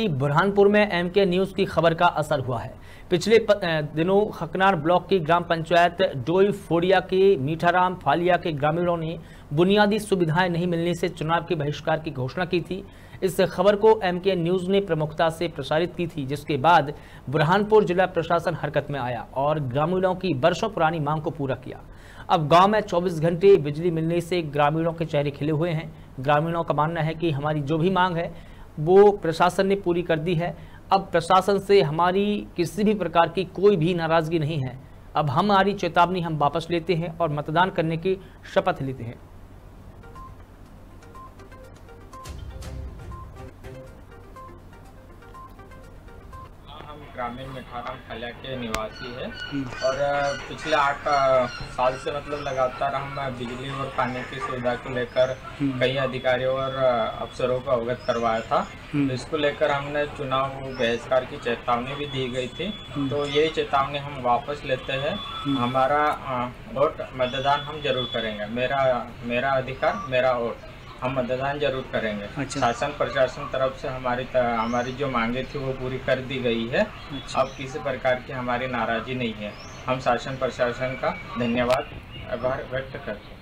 बुरहानपुर में एम के न्यूज़ की खबर का असर हुआ है। पिछले दिनों खकनार ब्लॉक की ग्राम पंचायत डोई फोड़िया के मीठाराम फालिया के ग्रामीणों ने बुनियादी सुविधाएँ नहीं मिलने से चुनाव के बहिष्कार की घोषणा की थी। इस खबर को एम के न्यूज़ ने प्रमुखता से प्रसारित की थी, जिसके बाद बुरहानपुर जिला प्रशासन हरकत में आया और ग्रामीणों की वर्षों पुरानी मांग को पूरा किया। अब गाँव में 24 घंटे बिजली मिलने से ग्रामीणों के चेहरे खिले हुए हैं। ग्रामीणों का मानना है कि हमारी जो भी मांग है वो प्रशासन ने पूरी कर दी है। अब प्रशासन से हमारी किसी भी प्रकार की कोई भी नाराज़गी नहीं है। अब हमारी चेतावनी हम वापस लेते हैं और मतदान करने की शपथ लेते हैं। ग्रामीण मिठाराम खलिया के निवासी है। और पिछले आठ साल से मतलब लगातार हम बिजली और पानी की सुविधा को लेकर कई अधिकारियों और अफसरों को अवगत करवाया था। तो इसको लेकर हमने चुनाव बहिष्कार की चेतावनी भी दी गई थी। तो यही चेतावनी हम वापस लेते हैं। हमारा वोट मतदान हम ज़रूर करेंगे। मेरा मेरा अधिकार मेरा वोट। हम मतदान ज़रूर करेंगे अच्छा। शासन प्रशासन तरफ़ से हमारी हमारी जो मांगे थी वो पूरी कर दी गई है अच्छा। अब किसी प्रकार की हमारी नाराज़गी नहीं है हम शासन प्रशासन का धन्यवाद आभार व्यक्त करते हैं